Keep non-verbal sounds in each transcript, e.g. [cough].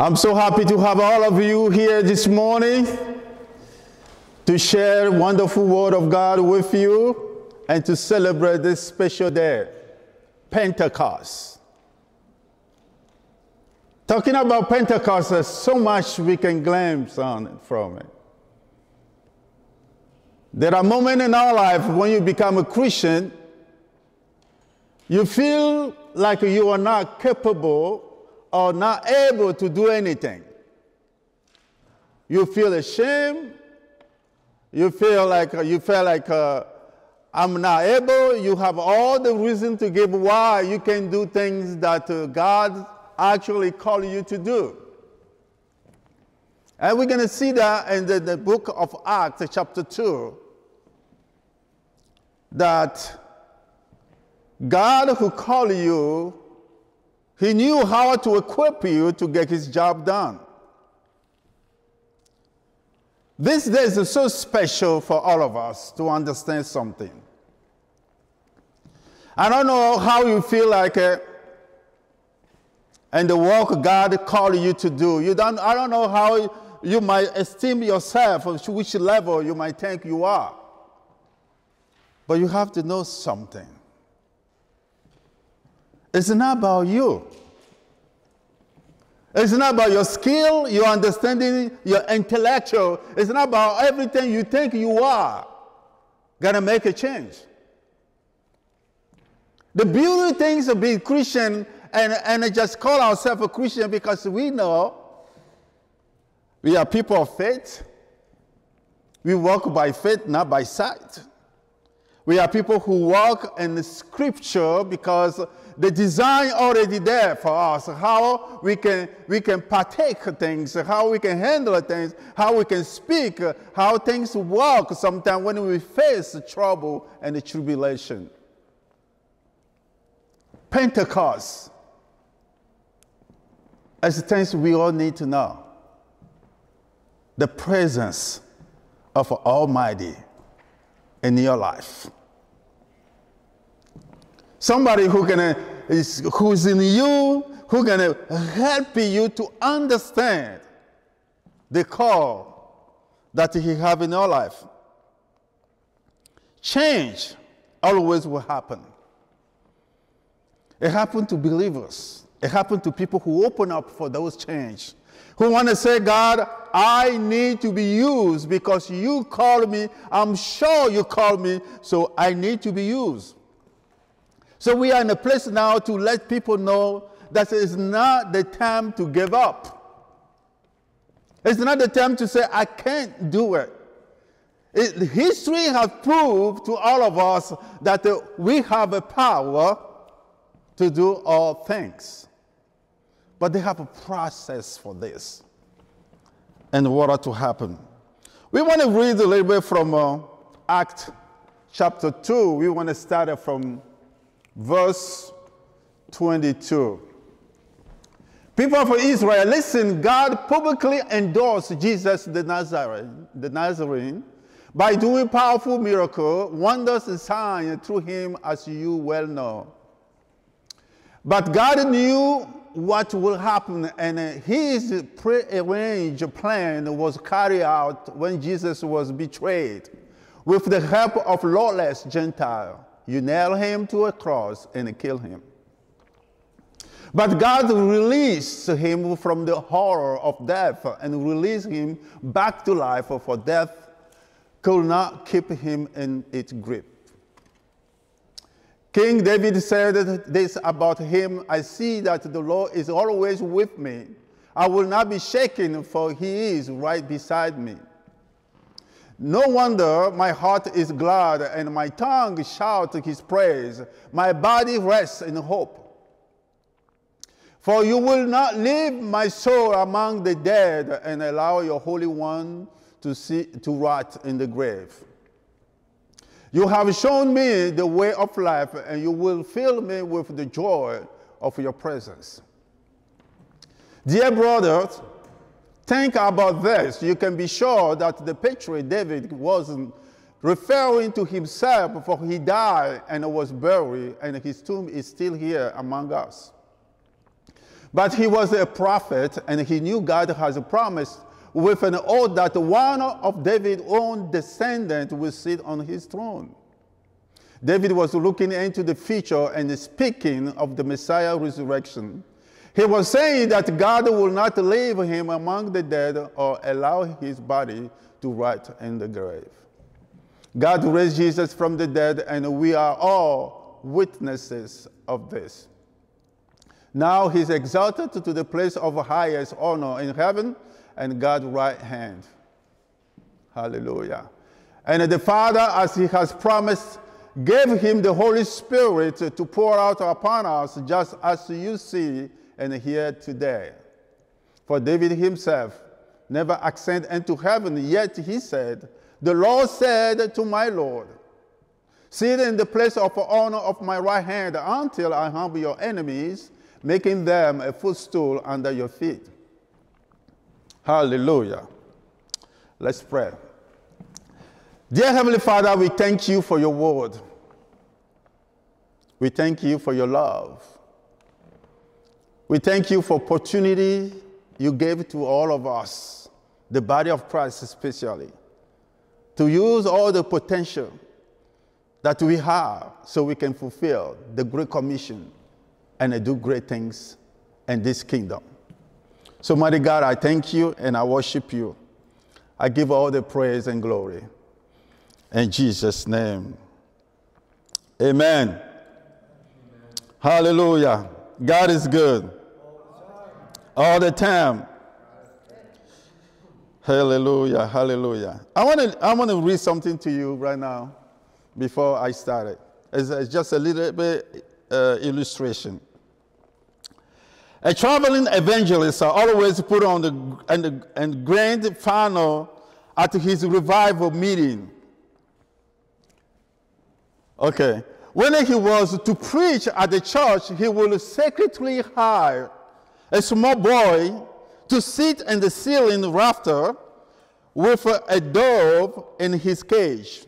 I'm so happy to have all of you here this morning to share wonderful word of God with you and to celebrate this special day, Pentecost. Talking about Pentecost, there's so much we can glimpse on it from it. There are moments in our life when you become a Christian, you feel like you are not capable or not able to do anything. You feel ashamed. You feel like you feel like uh, I'm not able. You have all the reason to give why you can do things that uh, God actually called you to do. And we're going to see that in the, the book of Acts, chapter 2, that God who called you he knew how to equip you to get his job done. These days is so special for all of us to understand something. I don't know how you feel like it and the work God called you to do. You don't, I don't know how you might esteem yourself, or which level you might think you are. But you have to know something. It's not about you. It's not about your skill, your understanding, your intellectual. It's not about everything you think you are. Gotta make a change. The beauty things of being Christian and, and just call ourselves a Christian because we know we are people of faith. We walk by faith, not by sight. We are people who walk in the scripture because the design already there for us, how we can, we can partake things, how we can handle things, how we can speak, how things work sometimes when we face trouble and tribulation. Pentecost as things we all need to know. The presence of Almighty in your life. Somebody who can, uh, is, who's in you, who can uh, help you to understand the call that he have in your life. Change always will happen. It happened to believers. It happened to people who open up for those change. Who want to say, God, I need to be used because you called me. I'm sure you called me, so I need to be used. So we are in a place now to let people know that it's not the time to give up. It's not the time to say, I can't do it. it history has proved to all of us that uh, we have a power to do all things. But they have a process for this and what ought to happen. We want to read a little bit from uh, Act chapter 2. We want to start from verse 22. People of Israel, listen, God publicly endorsed Jesus the Nazarene, the Nazarene by doing powerful miracles, wonders, and signs through him, as you well know. But God knew what will happen, and his prearranged plan was carried out when Jesus was betrayed with the help of lawless Gentiles. You nail him to a cross and kill him. But God released him from the horror of death and released him back to life, for death could not keep him in its grip. King David said this about him I see that the Lord is always with me. I will not be shaken, for he is right beside me. No wonder my heart is glad and my tongue shouts his praise. My body rests in hope. For you will not leave my soul among the dead and allow your Holy One to, see, to rot in the grave. You have shown me the way of life, and you will fill me with the joy of your presence. Dear brothers, think about this, you can be sure that the patriot David wasn't referring to himself, for he died and was buried, and his tomb is still here among us. But he was a prophet and he knew God has promised with an oath that one of David's own descendant will sit on his throne. David was looking into the future and speaking of the Messiah resurrection. He was saying that God will not leave him among the dead or allow his body to rot in the grave. God raised Jesus from the dead, and we are all witnesses of this. Now he's exalted to the place of highest honor in heaven and God's right hand. Hallelujah. And the Father, as he has promised, gave him the Holy Spirit to pour out upon us, just as you see and here today. For David himself never ascended into heaven, yet he said, The Lord said to my Lord, Sit in the place of honor of my right hand until I humble your enemies, making them a footstool under your feet. Hallelujah. Let's pray. Dear Heavenly Father, we thank you for your word. We thank you for your love. We thank you for opportunity you gave to all of us, the body of Christ especially, to use all the potential that we have so we can fulfill the Great Commission and do great things in this kingdom. So, mighty God, I thank you and I worship you. I give all the praise and glory. In Jesus' name. Amen. Amen. Hallelujah. God is good. All the time. Hallelujah. Hallelujah. I want to I want to read something to you right now before I start it. It's, it's just a little bit uh, illustration. A traveling evangelist always put on the, and the and grand final at his revival meeting. Okay. When he was to preach at the church, he would secretly hire a small boy to sit in the ceiling rafter with a dove in his cage.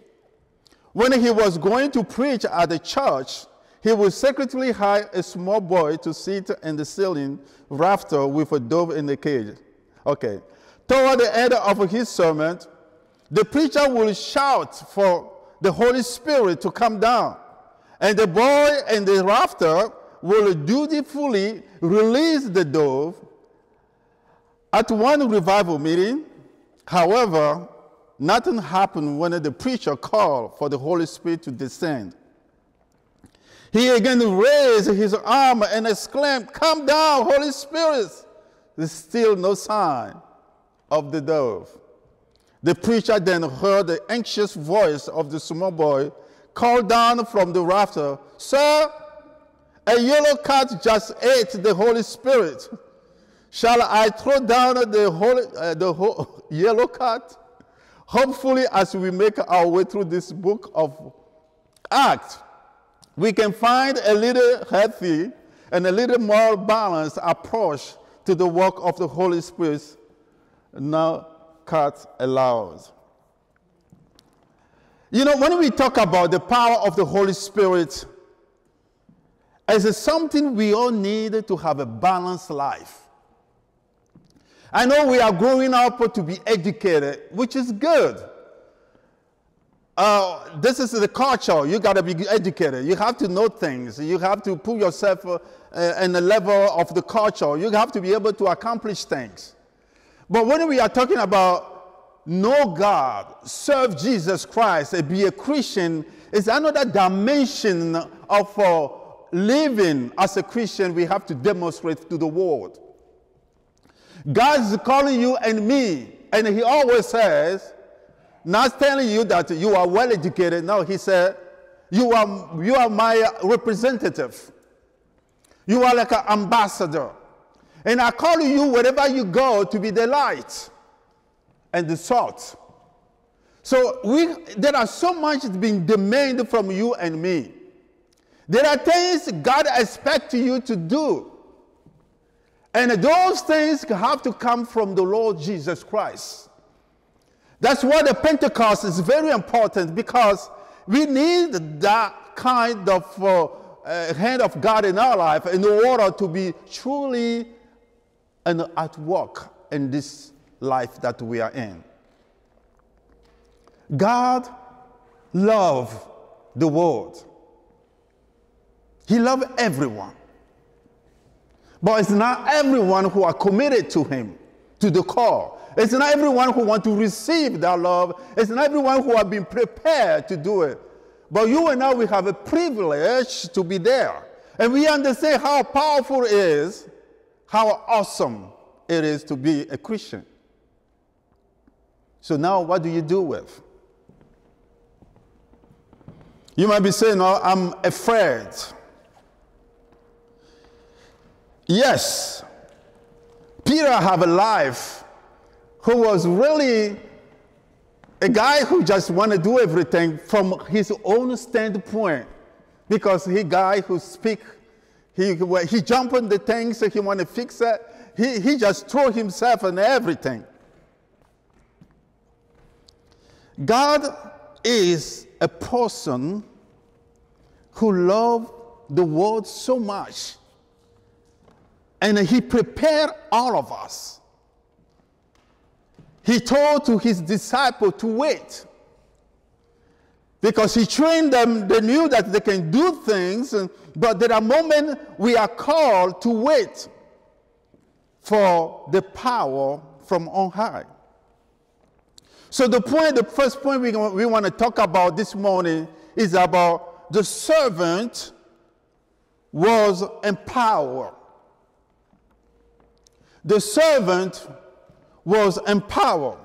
When he was going to preach at the church, he would secretly hire a small boy to sit in the ceiling rafter with a dove in the cage. Okay. Toward the end of his sermon, the preacher will shout for the Holy Spirit to come down. And the boy in the rafter will dutifully release the dove. At one revival meeting, however, nothing happened when the preacher called for the Holy Spirit to descend. He again raised his arm and exclaimed, Come down, Holy Spirit. There's still no sign of the dove. The preacher then heard the anxious voice of the small boy call down from the rafter, Sir, a yellow cat just ate the Holy Spirit. Shall I throw down the, holy, uh, the [laughs] yellow cat? Hopefully, as we make our way through this book of Acts, we can find a little healthy and a little more balanced approach to the work of the Holy Spirit now cut allows. You know, when we talk about the power of the Holy Spirit, it's something we all need to have a balanced life. I know we are growing up to be educated, which is good uh, this is the culture. You got to be educated. You have to know things. You have to put yourself uh, in the level of the culture. You have to be able to accomplish things. But when we are talking about know God, serve Jesus Christ, and be a Christian, is another dimension of uh, living as a Christian we have to demonstrate to the world. God is calling you and me, and He always says, not telling you that you are well educated. No, he said, you are, you are my representative. You are like an ambassador. And I call you wherever you go to be the light and the salt. So we, there are so much being demanded from you and me. There are things God expects you to do. And those things have to come from the Lord Jesus Christ. That's why the Pentecost is very important because we need that kind of uh, uh, hand of God in our life in order to be truly and at work in this life that we are in. God loved the world. He loved everyone. But it's not everyone who are committed to him, to the call. It's not everyone who want to receive that love. It's not everyone who have been prepared to do it. But you and I, we have a privilege to be there. And we understand how powerful it is, how awesome it is to be a Christian. So now, what do you do with? You might be saying, oh, I'm afraid. Yes, Peter have a life who was really a guy who just want to do everything from his own standpoint. Because he guy who speak he, he jump on the things he want to fix it he, he just throw himself on everything. God is a person who love the world so much and he prepared all of us. He told to his disciples to wait. Because he trained them, they knew that they can do things, but there are moments we are called to wait for the power from on high. So, the point, the first point we, we want to talk about this morning is about the servant was empowered the servant was empowered.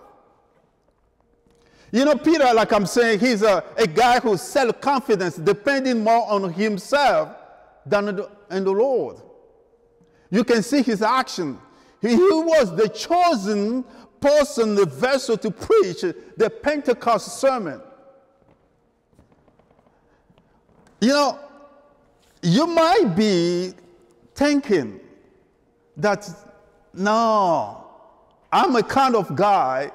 You know, Peter, like I'm saying, he's a, a guy who's self confidence, depending more on himself than on the, the Lord. You can see his action. He, he was the chosen person, the vessel to preach the Pentecost sermon. You know, you might be thinking that no, I'm a kind of guy,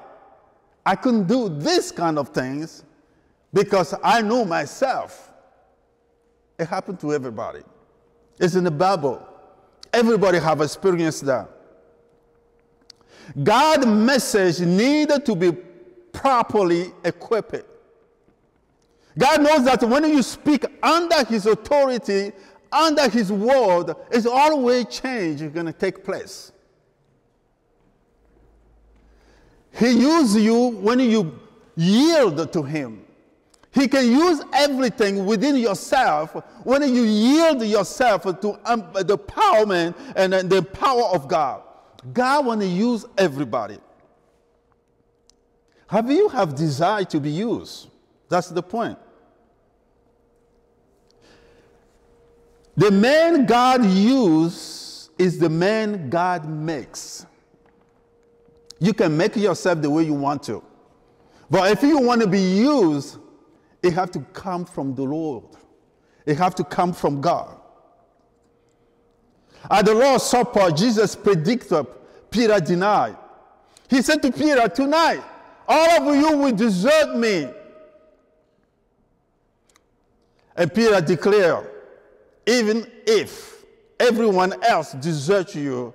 I couldn't do this kind of things because I know myself. It happened to everybody. It's in the Bible. Everybody have experienced that. God's message needed to be properly equipped. God knows that when you speak under His authority, under His word, it's always change is going to take place. He uses you when you yield to Him. He can use everything within yourself when you yield yourself to um, the empowerment and the power of God. God want to use everybody. Have you have desire to be used? That's the point. The man God uses is the man God makes. You can make yourself the way you want to. But if you want to be used, it have to come from the Lord. It have to come from God. At the Lord's Supper, Jesus predicted Peter denied. He said to Peter, Tonight, all of you will desert me. And Peter declared, Even if everyone else deserts you,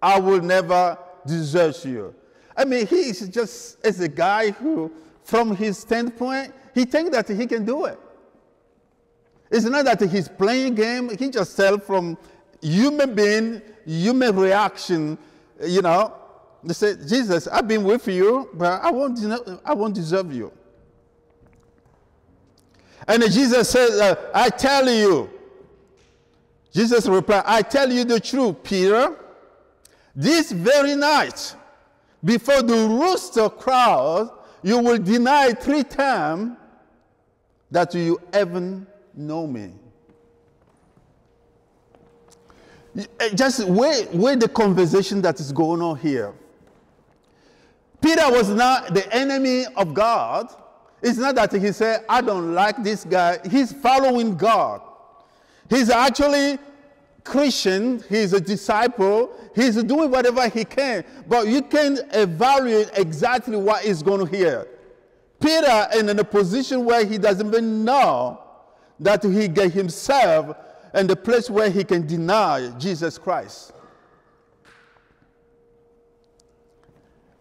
I will never deserts you. I mean, he is just as a guy who, from his standpoint, he thinks that he can do it. It's not that he's playing game. He just tell from human being, human reaction, you know. They say, Jesus, I've been with you, but I won't, I won't deserve you. And Jesus says, I tell you, Jesus replied, I tell you the truth, Peter. This very night, before the rooster crows, you will deny three times that you even know me. Eh, just wait, wait the conversation that is going on here. Peter was not the enemy of God. It's not that he said, I don't like this guy. He's following God. He's actually Christian, he's a disciple, he's doing whatever he can, but you can evaluate exactly what he's going to hear. Peter, is in a position where he doesn't even know that he get himself and the place where he can deny Jesus Christ.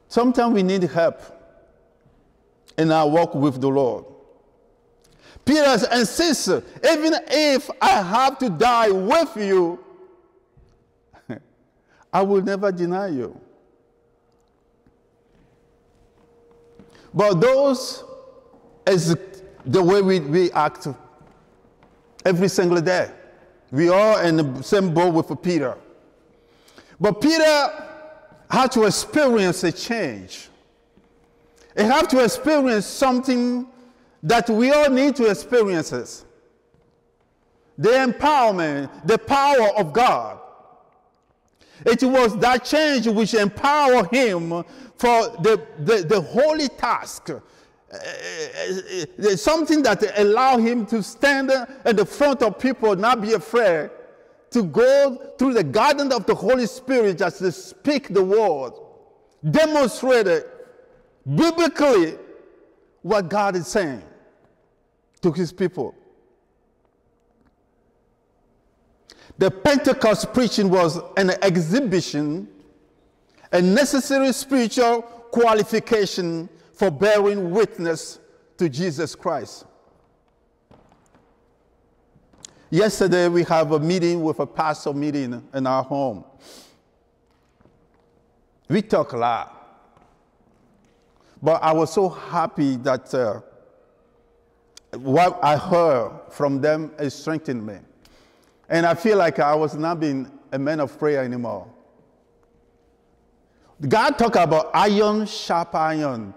Sometimes we need help in our walk with the Lord. Peter insists, even if I have to die with you, [laughs] I will never deny you. But those is the way we, we act every single day. We are in the same boat with Peter. But Peter had to experience a change. He had to experience something that we all need to experience. this. The empowerment, the power of God. It was that change which empowered him for the, the, the holy task eh, eh, eh, something that allow him to stand at the front of people, not be afraid, to go through the garden of the Holy Spirit just to speak the word, demonstrate biblically what God is saying to his people. The Pentecost preaching was an exhibition, a necessary spiritual qualification for bearing witness to Jesus Christ. Yesterday, we have a meeting with a pastor meeting in our home. We talk a lot. But I was so happy that uh, what I heard from them has strengthened me. And I feel like I was not being a man of prayer anymore. God talked about iron, sharp iron.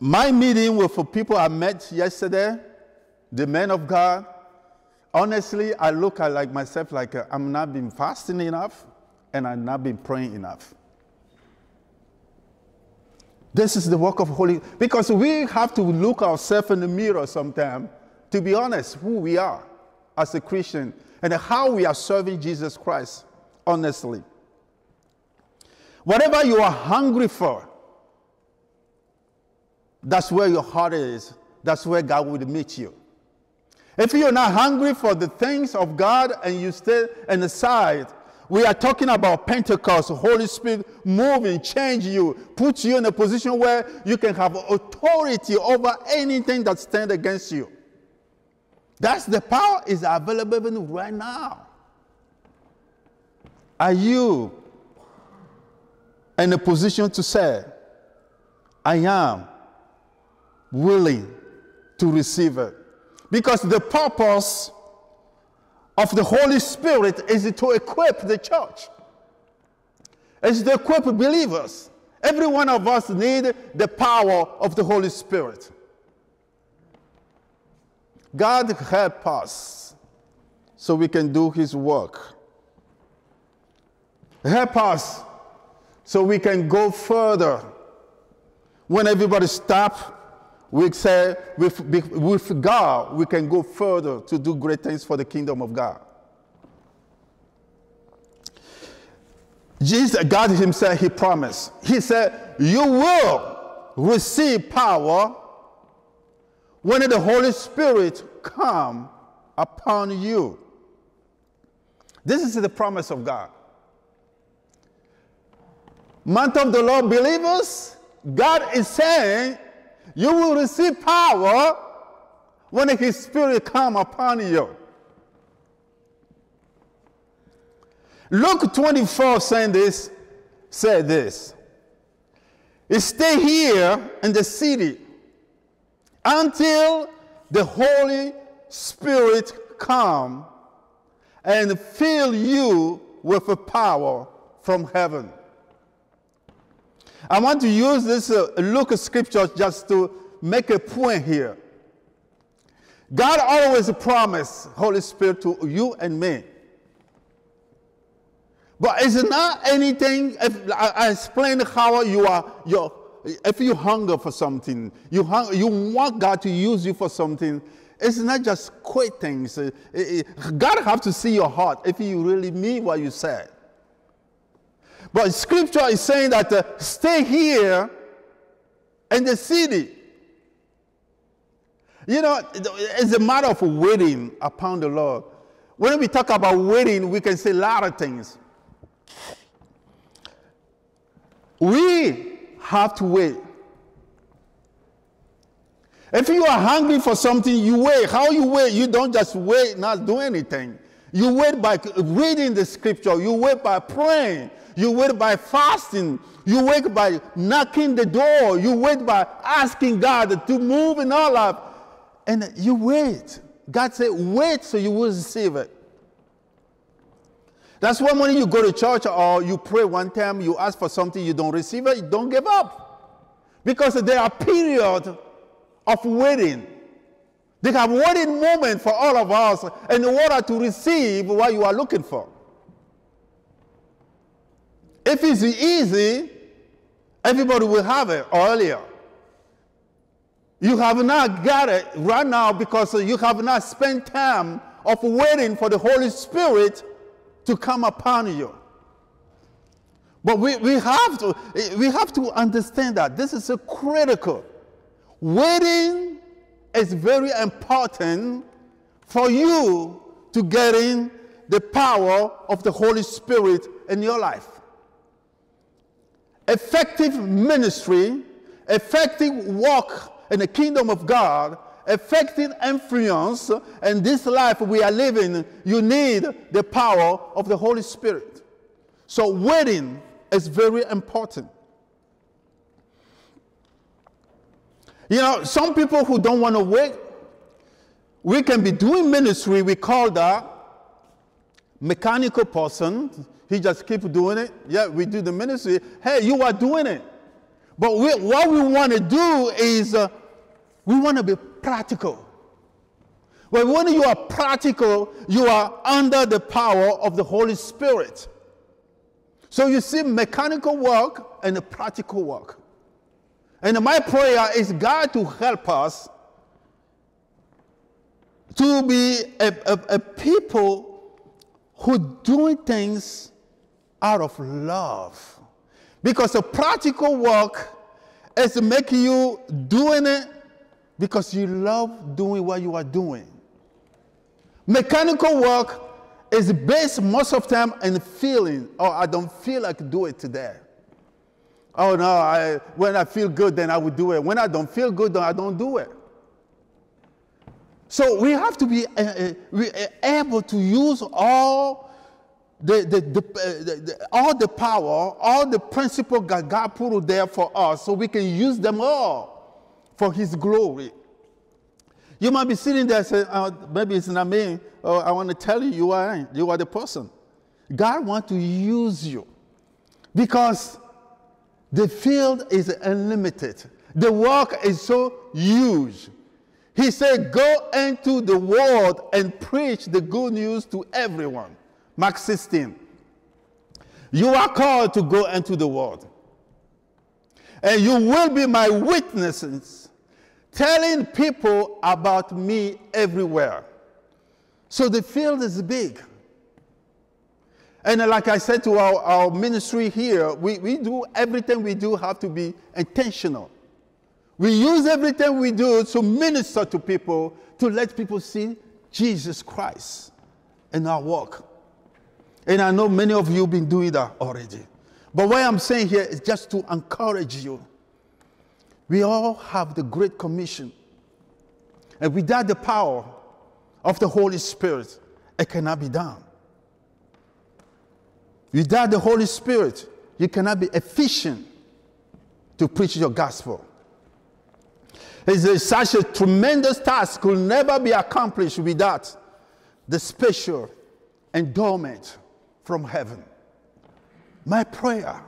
My meeting with the people I met yesterday, the men of God, honestly, I look at like myself like I'm not been fasting enough and I'm not been praying enough. This is the work of Holy, because we have to look ourselves in the mirror sometime to be honest who we are as a Christian and how we are serving Jesus Christ, honestly. Whatever you are hungry for, that's where your heart is. That's where God will meet you. If you're not hungry for the things of God and you stay on the side, we are talking about Pentecost, Holy Spirit moving, change you, put you in a position where you can have authority over anything that stands against you. That's the power is available right now. Are you in a position to say, I am willing to receive it. Because the purpose of the Holy Spirit is to equip the church. Is to equip believers. Every one of us need the power of the Holy Spirit. God help us so we can do his work. Help us so we can go further. When everybody stop we say with, with God, we can go further to do great things for the kingdom of God. Jesus, God Himself, He promised. He said, You will receive power when the Holy Spirit come upon you. This is the promise of God. Mount of the Lord believers, God is saying, you will receive power when his spirit come upon you. Luke 24 saying this, said this. Stay here in the city until the Holy Spirit come and fill you with power from heaven. I want to use this uh, Luke scripture just to make a point here. God always promised Holy Spirit to you and me. But it's not anything, if I explain how you are, if you hunger for something, you, hung, you want God to use you for something, it's not just quick things. God have to see your heart if you really mean what you said. But scripture is saying that uh, stay here in the city. You know, it's a matter of waiting upon the Lord. when we talk about waiting, we can say a lot of things. We have to wait. If you are hungry for something, you wait. How you wait? You don't just wait, not do anything. You wait by reading the scripture. You wait by praying. You wait by fasting. You wait by knocking the door. You wait by asking God to move in our life. And you wait. God said, wait so you will receive it. That's why when you go to church or you pray one time, you ask for something, you don't receive it, you don't give up. Because there are periods of waiting. They have waiting moment for all of us in order to receive what you are looking for. If it's easy, everybody will have it earlier. You have not got it right now because you have not spent time of waiting for the Holy Spirit to come upon you. But we, we, have to, we have to understand that this is a critical. Waiting is very important for you to get in the power of the Holy Spirit in your life. Effective ministry, effective walk in the kingdom of God, effective influence in this life we are living, you need the power of the Holy Spirit. So, waiting is very important. You know, some people who don't want to wait, we can be doing ministry, we call that mechanical person. He just keep doing it. Yeah, we do the ministry. Hey, you are doing it. But we, what we want to do is uh, we want to be practical. But when you are practical, you are under the power of the Holy Spirit. So you see mechanical work and practical work. And my prayer is God to help us to be a, a, a people who doing things out of love. Because the practical work is making you doing it because you love doing what you are doing. Mechanical work is based most of the time in feeling, oh, I don't feel like do it today. Oh no, I, when I feel good, then I will do it. When I don't feel good, then I don't do it. So we have to be uh, uh, uh able to use all the, the, the, uh, the, all the power, all the principles that God put there for us, so we can use them all for His glory. You might be sitting there saying, oh, maybe it's not me. Oh, I want to tell you, you are, you are the person. God wants to use you because the field is unlimited. The work is so huge. He said, Go into the world and preach the good news to everyone. Mark 16. You are called to go into the world. And you will be my witnesses, telling people about me everywhere. So the field is big. And like I said to our, our ministry here, we, we do everything we do have to be intentional. We use everything we do to minister to people, to let people see Jesus Christ in our work. And I know many of you have been doing that already. But what I'm saying here is just to encourage you. We all have the Great Commission. And without the power of the Holy Spirit, it cannot be done. Without the Holy Spirit, you cannot be efficient to preach your gospel. It's such a tremendous task could never be accomplished without the special endowment from heaven. My prayer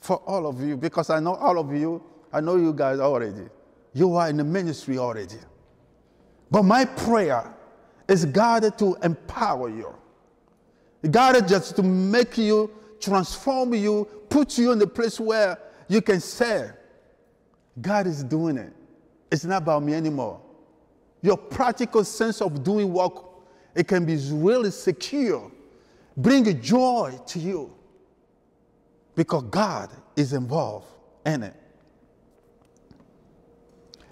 for all of you, because I know all of you, I know you guys already. You are in the ministry already. But my prayer is God to empower you God is just to make you, transform you, put you in the place where you can say, God is doing it. It's not about me anymore. Your practical sense of doing work, it can be really secure, bring joy to you because God is involved in it.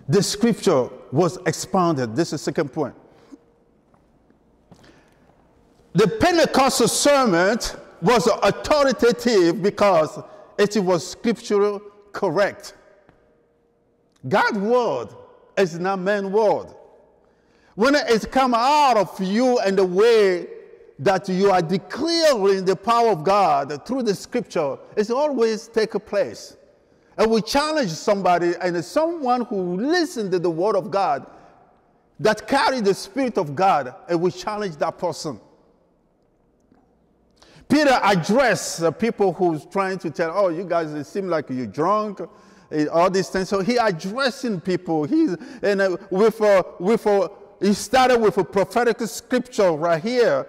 The scripture was expounded. This is the second point. The Pentecostal sermon was authoritative because it was scriptural correct. God's word is not man's word. When it come out of you and the way that you are declaring the power of God through the scripture, it always take place. And we challenge somebody and someone who listens to the word of God that carry the spirit of God, and we challenge that person. Peter addressed people who's trying to tell, oh, you guys, it seem like you're drunk, eh, all these things. So he addressing people. He's and uh, with a, with a, he started with a prophetic scripture right here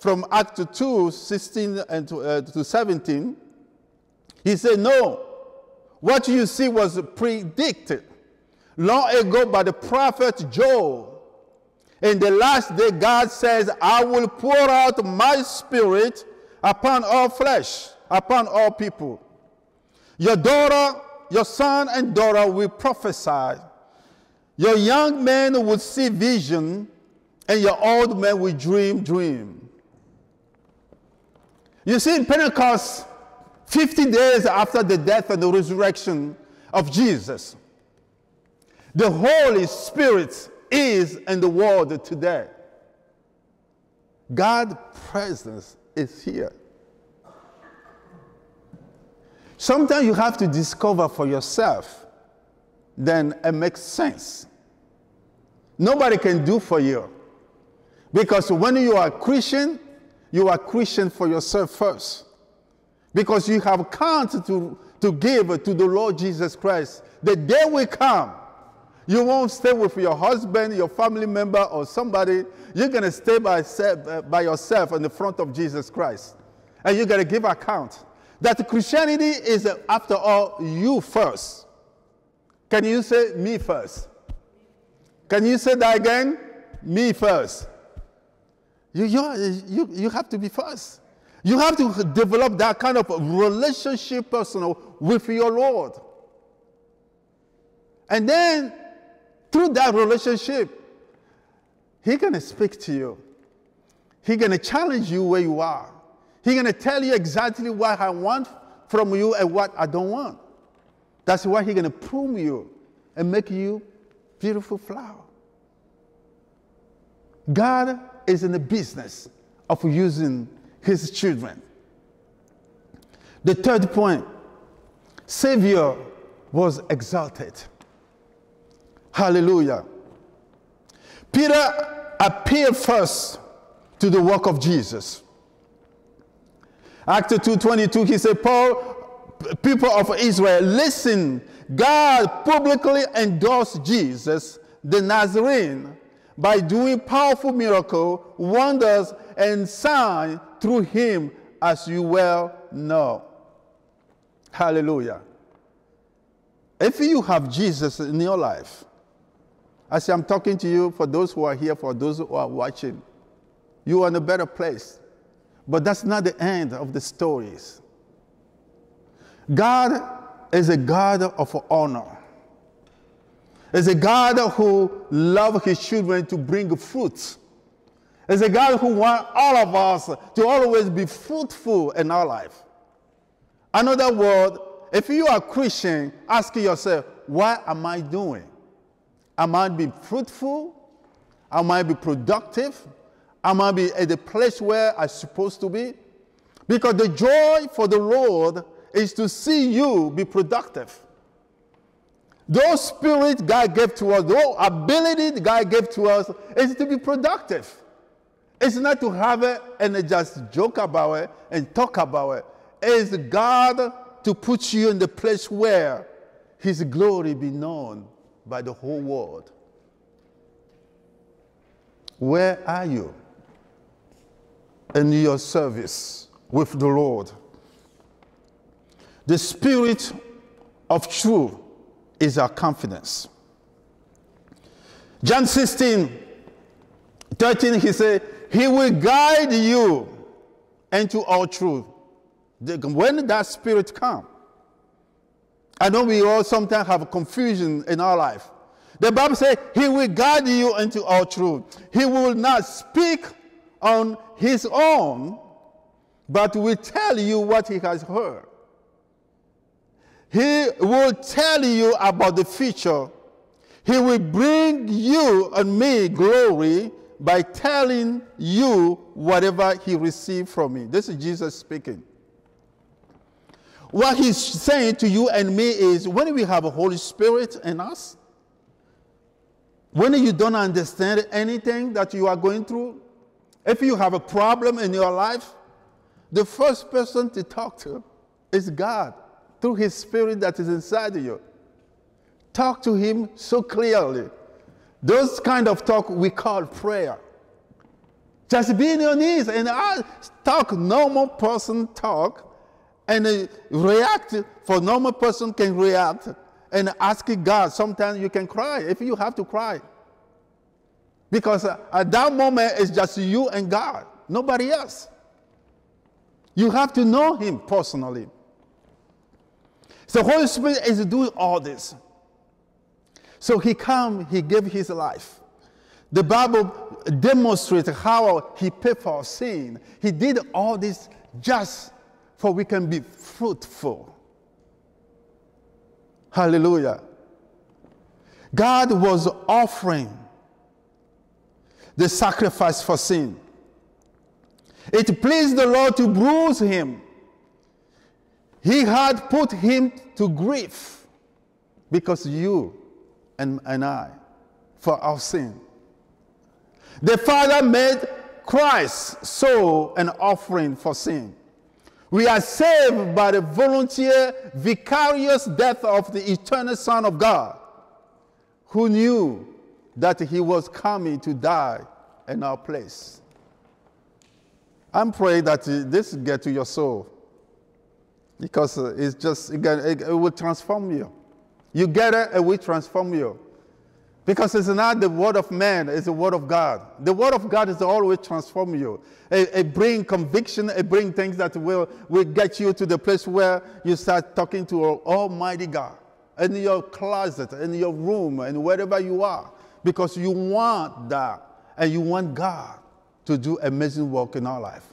from Act 2, 16 and to, uh, to 17. He said, no, what you see was predicted long ago by the prophet Joel. In the last day, God says, I will pour out my spirit upon all flesh, upon all people. Your daughter, your son and daughter will prophesy. Your young men will see vision, and your old men will dream dream. You see, in Pentecost, 50 days after the death and the resurrection of Jesus, the Holy Spirit is in the world today. God's presence is here. Sometimes you have to discover for yourself, then it makes sense. Nobody can do for you. Because when you are Christian, you are Christian for yourself first. Because you have come to, to give to the Lord Jesus Christ. The day will come you won't stay with your husband, your family member, or somebody. You're going to stay by, by yourself in the front of Jesus Christ. And you're going to give account. That Christianity is, after all, you first. Can you say me first? Can you say that again? Me first. You, you, you, you have to be first. You have to develop that kind of relationship personal with your Lord. And then through that relationship, He's going to speak to you. He's going to challenge you where you are. He's going to tell you exactly what I want from you and what I don't want. That's why He's going to prune you and make you beautiful flower. God is in the business of using His children. The third point Savior was exalted. Hallelujah. Peter appeared first to the work of Jesus. Act 2:22 he said Paul people of Israel listen God publicly endorsed Jesus the Nazarene by doing powerful miracle wonders and signs through him as you well know. Hallelujah. If you have Jesus in your life, as I'm talking to you, for those who are here, for those who are watching, you are in a better place. But that's not the end of the stories. God is a God of honor. Is a God who loves his children to bring fruit. Is a God who wants all of us to always be fruitful in our life. Another word, if you are Christian, ask yourself, what am I doing? I might be fruitful. I might be productive. I might be at the place where I'm supposed to be. Because the joy for the Lord is to see you be productive. Those spirit God gave to us, those ability God gave to us is to be productive. It's not to have it and just joke about it and talk about it. It's God to put you in the place where His glory be known by the whole world. Where are you in your service with the Lord? The spirit of truth is our confidence. John 16, 13, he said, He will guide you into all truth. When that spirit comes, I know we all sometimes have confusion in our life. The Bible says, He will guide you into all truth. He will not speak on his own, but will tell you what he has heard. He will tell you about the future. He will bring you and me glory by telling you whatever he received from me. This is Jesus speaking. What he's saying to you and me is when we have a Holy Spirit in us, when you don't understand anything that you are going through, if you have a problem in your life, the first person to talk to is God through His Spirit that is inside you. Talk to Him so clearly. Those kind of talk we call prayer. Just be on your knees and I talk normal person talk and uh, react for normal person can react and ask God. Sometimes you can cry if you have to cry. Because uh, at that moment it's just you and God, nobody else. You have to know him personally. So Holy Spirit is doing all this. So he come, he gave his life. The Bible demonstrates how he paid for sin. He did all this just for we can be fruitful. Hallelujah. God was offering the sacrifice for sin. It pleased the Lord to bruise him. He had put him to grief because you and, and I, for our sin. The Father made Christ so an offering for sin. We are saved by the volunteer, vicarious death of the eternal Son of God, who knew that he was coming to die in our place. I'm praying that this get to your soul because it's just, it, it will transform you. You get it, it will transform you. Because it's not the word of man, it's the word of God. The word of God is always transform you. It, it bring conviction, it bring things that will, will get you to the place where you start talking to Almighty God. In your closet, in your room, and wherever you are. Because you want that. And you want God to do amazing work in our life.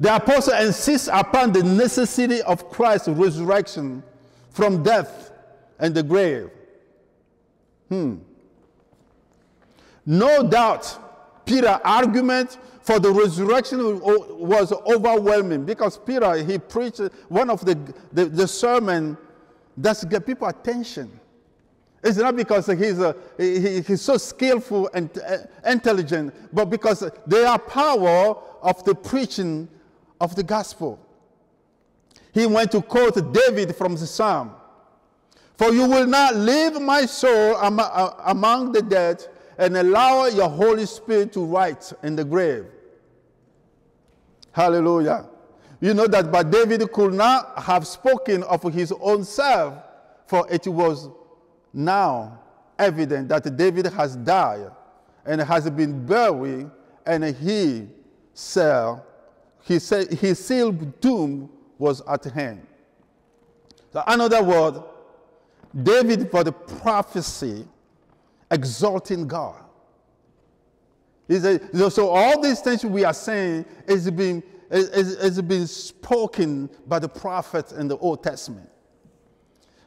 The apostle insists upon the necessity of Christ's resurrection from death and the grave Hmm. No doubt, Peter's argument for the resurrection was overwhelming because Peter, he preached one of the, the, the sermon that's get people attention. It's not because he's, a, he, he's so skillful and uh, intelligent, but because they are power of the preaching of the gospel. He went to quote David from the Psalm. For you will not leave my soul uh, among the dead and allow your Holy Spirit to write in the grave. Hallelujah. You know that, but David could not have spoken of his own self, for it was now evident that David has died and has been buried, and he said, he said his sealed tomb was at hand. So another word, David, for the prophecy, exalting God. A, so all these things we are saying is being, is, is being spoken by the prophets in the Old Testament.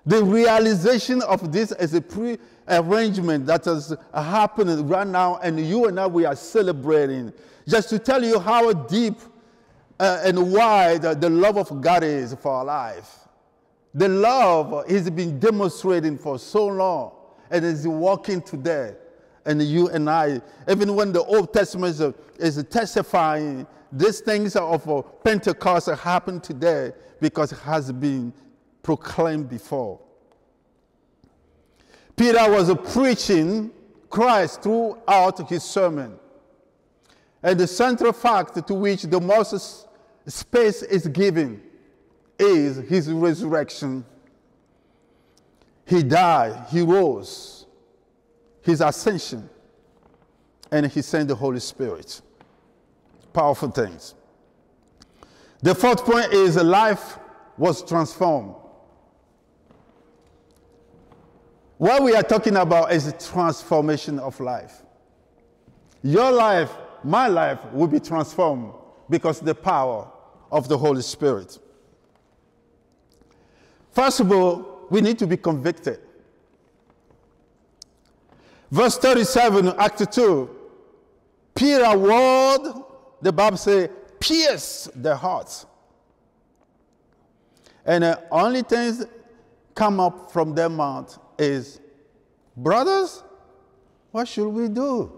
The realization of this is a pre-arrangement that has happened right now, and you and I, we are celebrating. Just to tell you how deep uh, and wide the love of God is for our life. The love he's been demonstrating for so long and is working today. And you and I, even when the Old Testament is, is testifying, these things of Pentecost happen today because it has been proclaimed before. Peter was preaching Christ throughout his sermon. And the central fact to which the most space is given is his resurrection. He died, he rose, his ascension, and he sent the Holy Spirit. Powerful things. The fourth point is life was transformed. What we are talking about is the transformation of life. Your life my life will be transformed because the power of the Holy Spirit. First of all, we need to be convicted. Verse 37, Act 2. Peter word, the Bible says, pierce their hearts. And the only things come up from their mouth is, brothers, what should we do?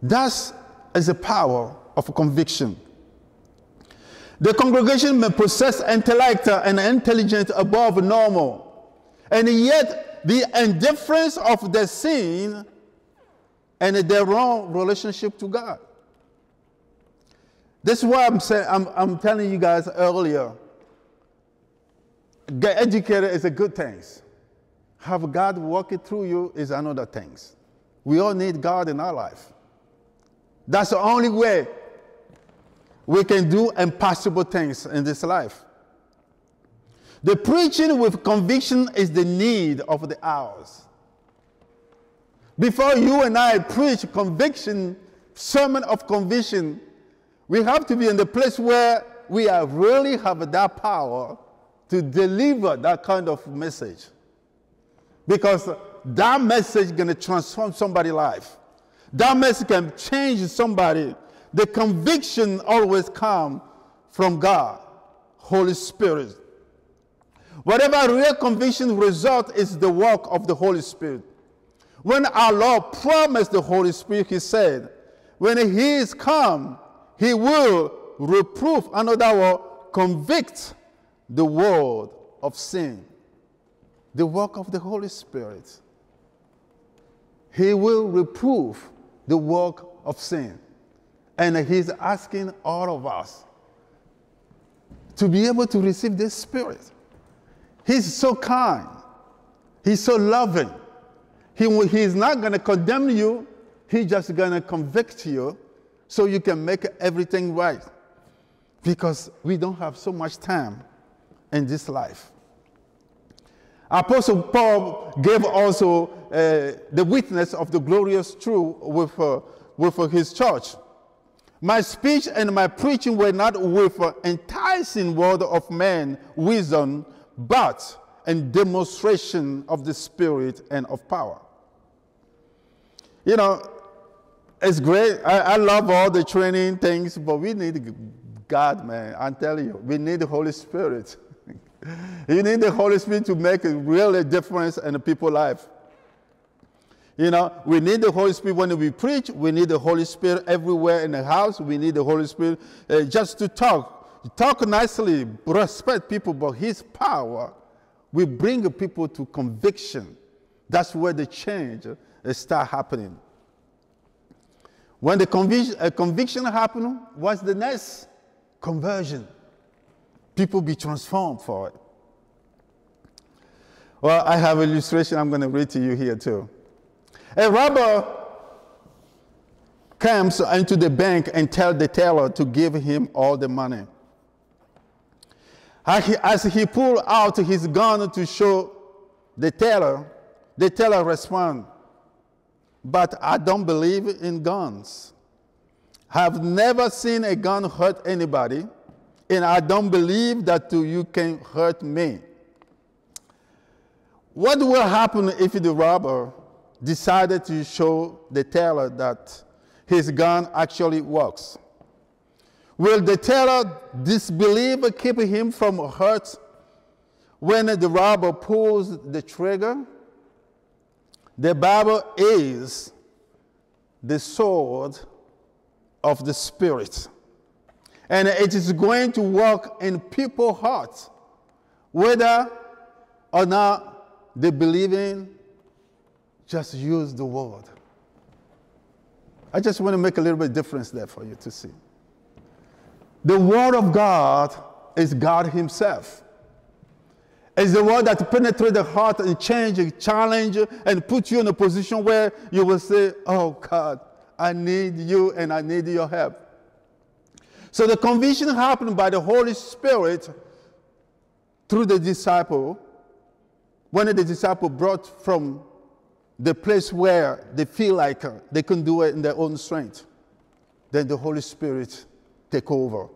That is the power of conviction. The congregation may possess intellect and intelligence above normal, and yet the indifference of the sin and their wrong relationship to God. This is why I'm saying I'm, I'm telling you guys earlier. Get educated is a good thing. Have God working through you is another thing. We all need God in our life. That's the only way we can do impossible things in this life. The preaching with conviction is the need of the hours. Before you and I preach conviction, sermon of conviction, we have to be in the place where we are really have that power to deliver that kind of message. Because that message is going to transform somebody's life. That message can change somebody. The conviction always comes from God, Holy Spirit. Whatever real conviction result is the work of the Holy Spirit. When our Lord promised the Holy Spirit, He said, when He is come, He will reprove, another word, convict the world of sin. The work of the Holy Spirit. He will reprove the work of sin. And He's asking all of us to be able to receive this Spirit. He's so kind. He's so loving. He, he's not going to condemn you. He's just going to convict you so you can make everything right. Because we don't have so much time in this life. Apostle Paul gave also uh, the witness of the glorious truth with, uh, with uh, his church. My speech and my preaching were not with enticing word of man wisdom, but in demonstration of the Spirit and of power. You know, it's great. I, I love all the training things, but we need God, man. I'm telling you, we need the Holy Spirit. [laughs] you need the Holy Spirit to make a real difference in people's life. You know, we need the Holy Spirit when we preach. We need the Holy Spirit everywhere in the house. We need the Holy Spirit uh, just to talk talk nicely, respect people, but his power will bring people to conviction. That's where the change start happening. When the conviction, a conviction happens, what's the next? Conversion. People be transformed for it. Well, I have an illustration I'm going to read to you here too. A robber comes into the bank and tells the teller to give him all the money. As he pulled out his gun to show the teller, the teller responds, But I don't believe in guns. I've never seen a gun hurt anybody, and I don't believe that you can hurt me. What will happen if the robber decided to show the teller that his gun actually works? Will the teller disbelieve keep him from hurt when the robber pulls the trigger? The Bible is the sword of the Spirit. And it is going to work in people's hearts, whether or not they believe in, just use the word. I just want to make a little bit difference there for you to see. The Word of God is God Himself. It's the word that penetrates the heart and change, challenge, and put you in a position where you will say, Oh God, I need you and I need your help. So the conviction happened by the Holy Spirit through the disciple. When the disciple brought from the place where they feel like uh, they can do it in their own strength, then the Holy Spirit take over.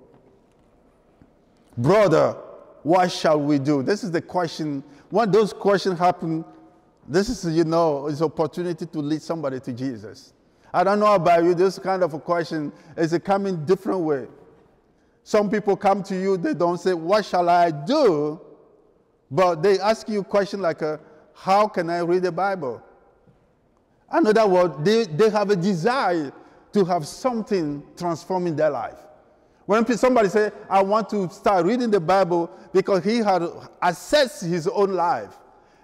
Brother, what shall we do? This is the question. When those questions happen, this is, you know, it's opportunity to lead somebody to Jesus. I don't know about you, this kind of a question is coming different way. Some people come to you, they don't say, what shall I do? But they ask you a question like, uh, how can I read the Bible? In other words, they, they have a desire to have something transforming their life. When somebody say, I want to start reading the Bible because he had assessed his own life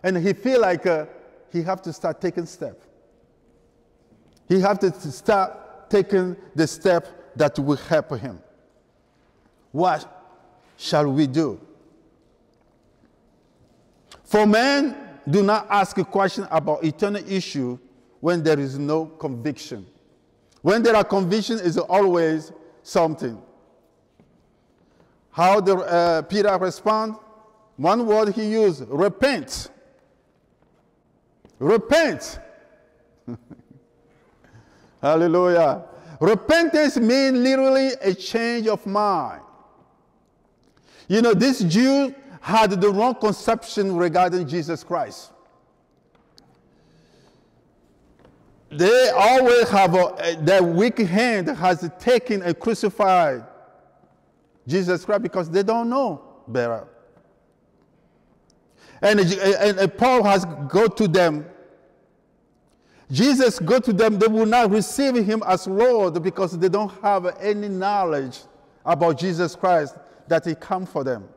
and he feel like uh, he have to start taking step. He have to start taking the step that will help him. What shall we do? For men, do not ask a question about eternal issue when there is no conviction. When there are conviction, is always something. How did uh, Peter respond? One word he used: repent. Repent. [laughs] Hallelujah. Repentance means literally a change of mind. You know, this Jew had the wrong conception regarding Jesus Christ. They always have a, their weak hand has taken and crucified Jesus Christ because they don't know better. And, and, and Paul has go to them. Jesus go to them, they will not receive him as Lord because they don't have any knowledge about Jesus Christ that he come for them.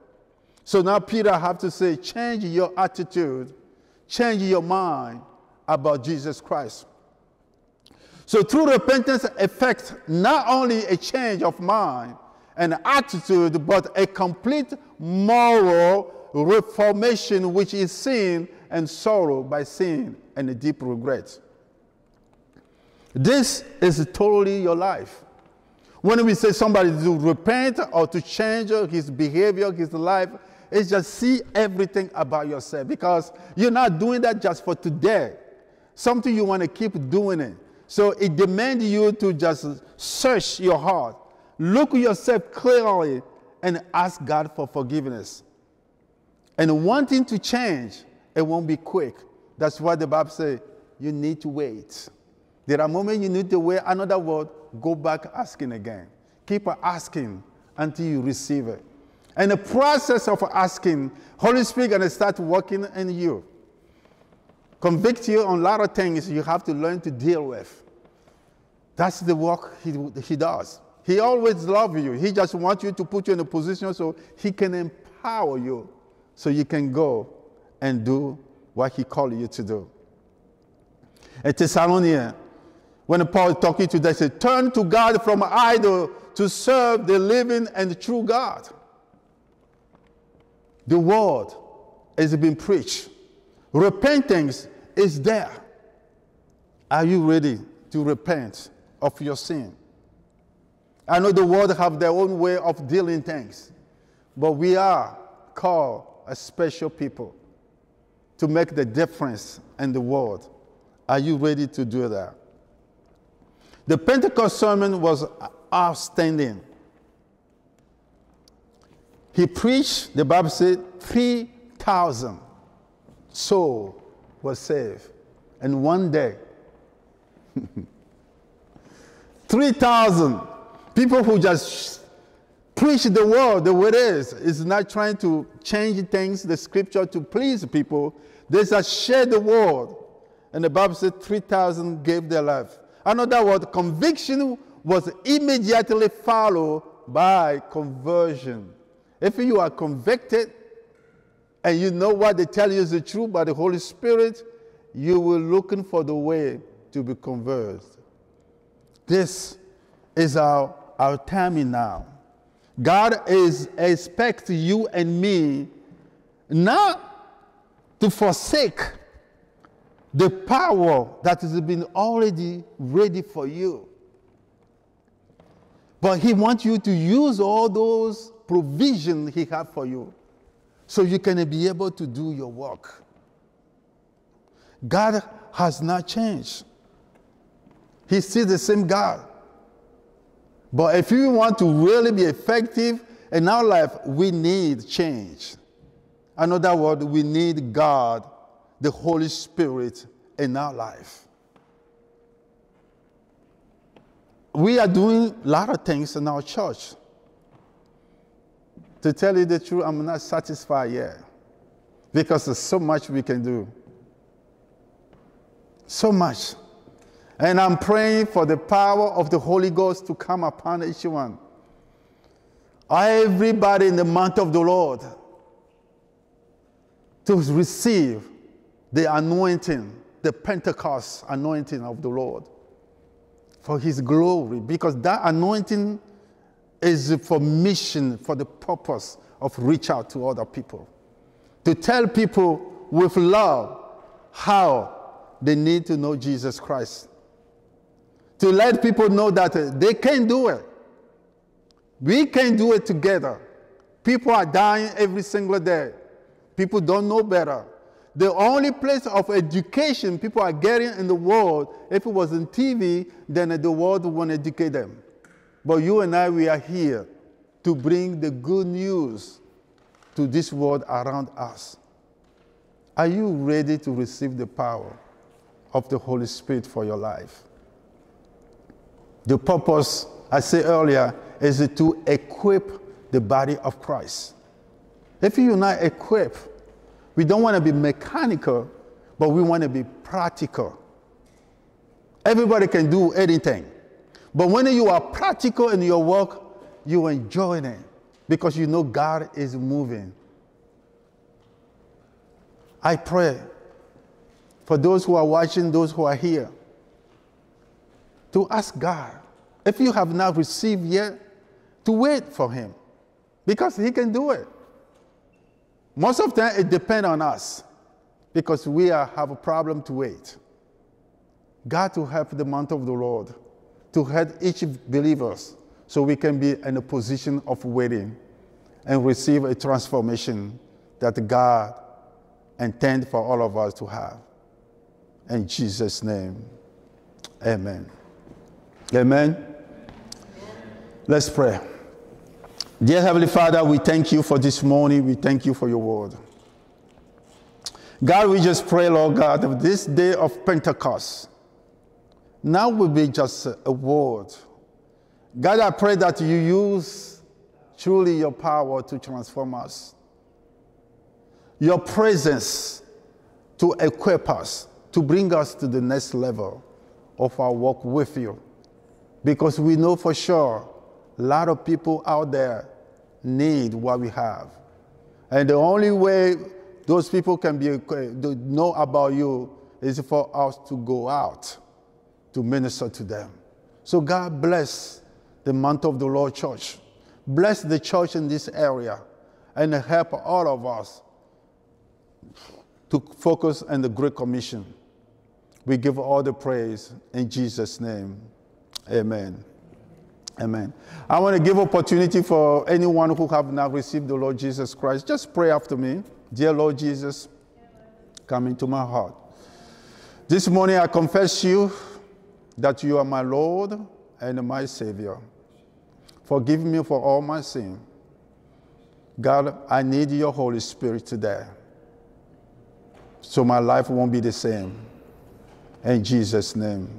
So now Peter have to say, change your attitude, change your mind about Jesus Christ. So through repentance affects not only a change of mind and attitude, but a complete moral reformation which is seen and sorrow by sin and a deep regret. This is totally your life. When we say somebody to repent or to change his behavior, his life, is just see everything about yourself because you're not doing that just for today. Something you want to keep doing it. So it demands you to just search your heart, look yourself clearly, and ask God for forgiveness. And wanting to change, it won't be quick. That's why the Bible says you need to wait. There are moments you need to wait. Another word, go back asking again. Keep asking until you receive it. And the process of asking, Holy Spirit gonna start working in you. Convict you on a lot of things you have to learn to deal with. That's the work he, he does. He always loves you. He just wants you to put you in a position so he can empower you so you can go and do what he called you to do. At Thessalonians, when Paul is talking to them, he said, Turn to God from idol to serve the living and true God. The word is being preached. Repentance is there. Are you ready to repent of your sin? I know the world have their own way of dealing things, but we are called a special people to make the difference in the world. Are you ready to do that? The Pentecost sermon was outstanding. He preached, the Bible said, 3,000 souls were saved And one day. [laughs] 3,000 people who just preach the word the way it is. Is not trying to change things, the scripture to please people. They just share the word. And the Bible said 3,000 gave their life. Another word, conviction was immediately followed by conversion. If you are convicted and you know what they tell you is the truth by the Holy Spirit, you will looking for the way to be converted. This is our, our timing now. God is expect you and me not to forsake the power that has been already ready for you. But he wants you to use all those provision He has for you so you can be able to do your work. God has not changed. He's still the same God. But if you want to really be effective in our life, we need change. In other words, we need God, the Holy Spirit, in our life. We are doing a lot of things in our church. To tell you the truth, I'm not satisfied yet because there's so much we can do. So much. And I'm praying for the power of the Holy Ghost to come upon each one. Everybody in the Mount of the Lord to receive the anointing, the Pentecost anointing of the Lord for His glory, because that anointing is for mission, for the purpose of reach out to other people. To tell people with love how they need to know Jesus Christ to let people know that uh, they can do it. We can do it together. People are dying every single day. People don't know better. The only place of education people are getting in the world, if it was in TV, then the world won't educate them. But you and I, we are here to bring the good news to this world around us. Are you ready to receive the power of the Holy Spirit for your life? The purpose, I said earlier, is to equip the body of Christ. If you're not equipped, we don't want to be mechanical, but we want to be practical. Everybody can do anything. But when you are practical in your work, you enjoy it because you know God is moving. I pray for those who are watching, those who are here, to ask God, if you have not received yet, to wait for Him because He can do it. Most of the time, it depends on us because we are, have a problem to wait. God to help the Mount of the Lord, to help each believers so we can be in a position of waiting and receive a transformation that God intends for all of us to have. In Jesus' name, amen. Amen. Let's pray. Dear Heavenly Father, we thank you for this morning. We thank you for your word. God, we just pray, Lord God, that this day of Pentecost now will be just a word. God, I pray that you use truly your power to transform us, your presence to equip us, to bring us to the next level of our walk with you. Because we know for sure a lot of people out there need what we have. And the only way those people can be uh, know about you is for us to go out to minister to them. So God bless the Mount of the Lord church. Bless the church in this area and help all of us to focus on the Great Commission. We give all the praise in Jesus' name. Amen. Amen. I want to give opportunity for anyone who have not received the Lord Jesus Christ. Just pray after me. Dear Lord Jesus, come into my heart. This morning I confess you that you are my Lord and my Savior. Forgive me for all my sin. God, I need your Holy Spirit today. So my life won't be the same. In Jesus' name.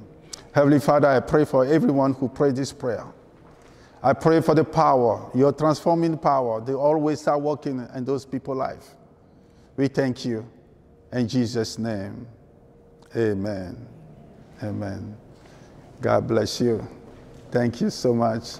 Heavenly Father, I pray for everyone who prayed this prayer. I pray for the power, your transforming power. They always start working in those people's life. We thank you. In Jesus' name, amen. Amen. God bless you. Thank you so much.